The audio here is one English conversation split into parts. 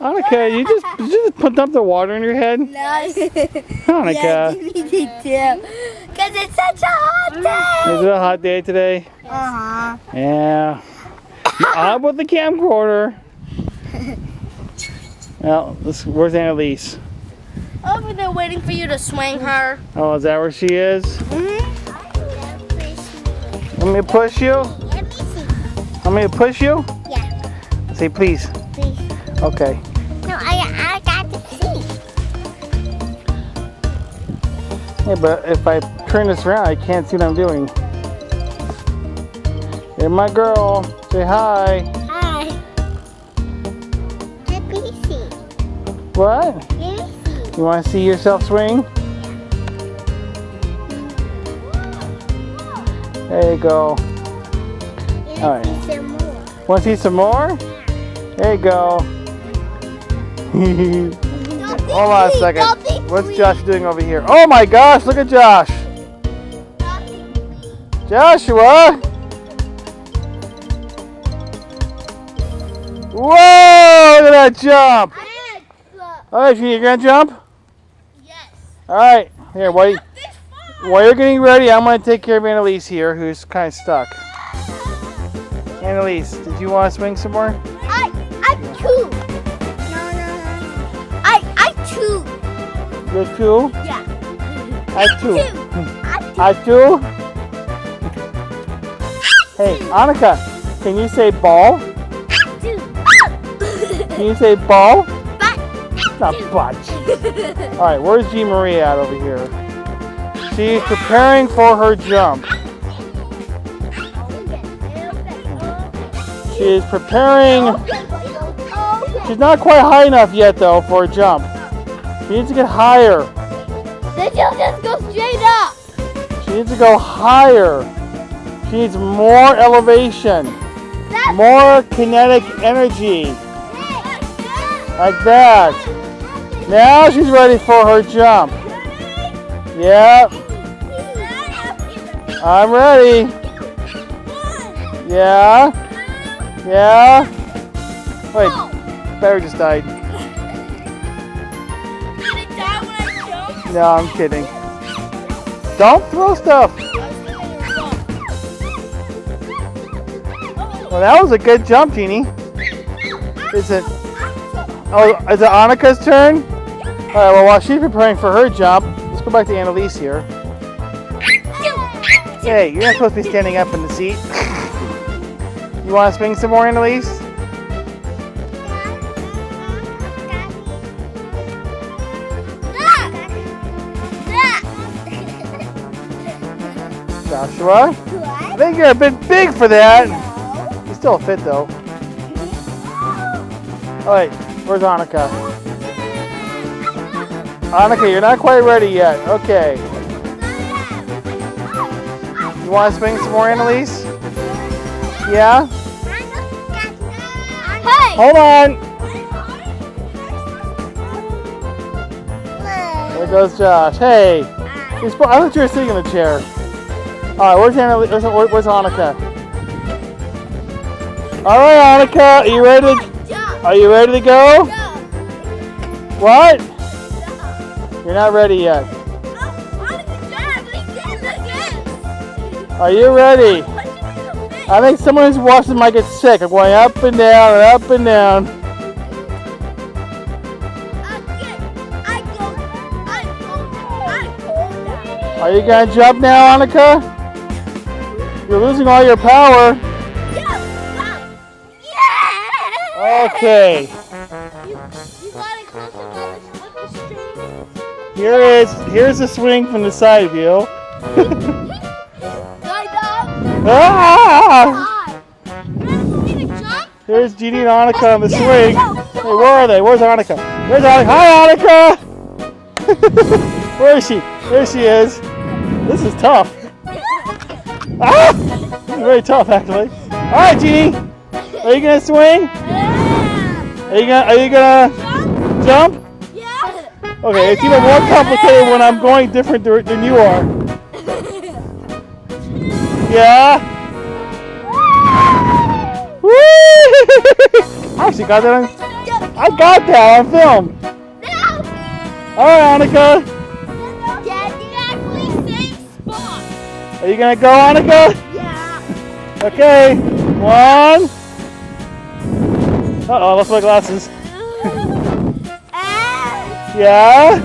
Annika, you just you just put up the water in your head? No. Annika. Yeah, you need to. Because it's such a hot day. Is it a hot day today? Uh-huh. Yeah. Up with the camcorder. Well, this, where's Annalise? Over there waiting for you to swing her. Oh, is that where she is? Mm-hmm. Want me to push you? Let me see. Want me to push you? Yeah, Say please. please. Okay. Yeah, but if I turn this around, I can't see what I'm doing. Hey, my girl. Say hi. Hi. Let me see. What? Let me see. You want to see yourself swing? There you go. All right. see some more. Want to see some more? There you go. Hold on a second. What's Josh doing over here? Oh my gosh, look at Josh. Joshua! Whoa! Look at that jump! Alright, you're gonna jump? Yes. Alright, here, while, you, while you're getting ready, I'm gonna take care of Annalise here, who's kind of stuck. Annalise, did you want to swing some more? I, I two. You're two? Yeah. I two. I hmm. I two. Hey, Annika, can you say ball? two. Can you say ball? But. Not bunch. Alright, where's Jean Marie at over here? She's preparing for her jump. She is preparing. She's not quite high enough yet, though, for a jump. She needs to get higher. Then you'll just go straight up. She needs to go higher. She needs more elevation, That's more kinetic energy, like that. Now she's ready for her jump. Yep, I'm ready. Yeah, yeah. Wait, Barry just died. No, I'm kidding. Don't throw stuff. Well, that was a good jump, Jeannie. Is it? Oh, is it Annika's turn? All right. Well, while she's preparing for her jump, let's go back to Annalise here. Hey, you're not supposed to be standing up in the seat. You want to swing some more, Annalise? Joshua? I think you're a bit big for that. You still fit though. All right, where's Annika? Annika, you're not quite ready yet. Okay. You want to swing some more, Annalise? Yeah? Hey! Hold on. There goes Josh. Hey, I thought you were sitting in the chair. All right, where's Annalise? Where's, where's Annika? All right, Annika, are you ready? To, are you ready to go? What? You're not ready yet. Are you ready? I think someone who's watching might get sick. I'm going up and down and up and down. Are you gonna jump now, Annika? You're losing all your power. Okay. Here is here's the swing from the side view. ah! Here's Jeannie and Annika on the swing. Hey, where are they? Where's Annika? Where's Annika? Hi, Annika! where is she? There she is. This is tough. Ah! Very tough, actually. All right, Jeannie. Are you gonna swing? Are you gonna Are you gonna jump? Yeah! Okay, it's even more complicated when I'm going different than you are. Yeah. Woo! I actually got that on. I got that on film. All right, Annika. Are you gonna go, Annika? Yeah. Okay. One. Uh oh, I lost my glasses. and Yeah.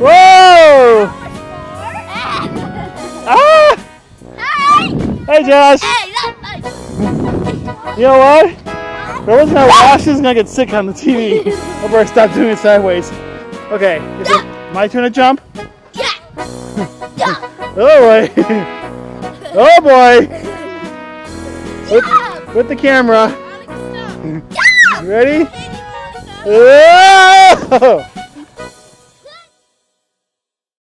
Whoa! Ah! Hey! Hey, Josh. You know what? There wasn't no washes gonna get sick on the TV. I better stop doing it sideways. Okay, is it my turn to jump? Oh boy! oh boy! With, with the camera. Ready? Oh!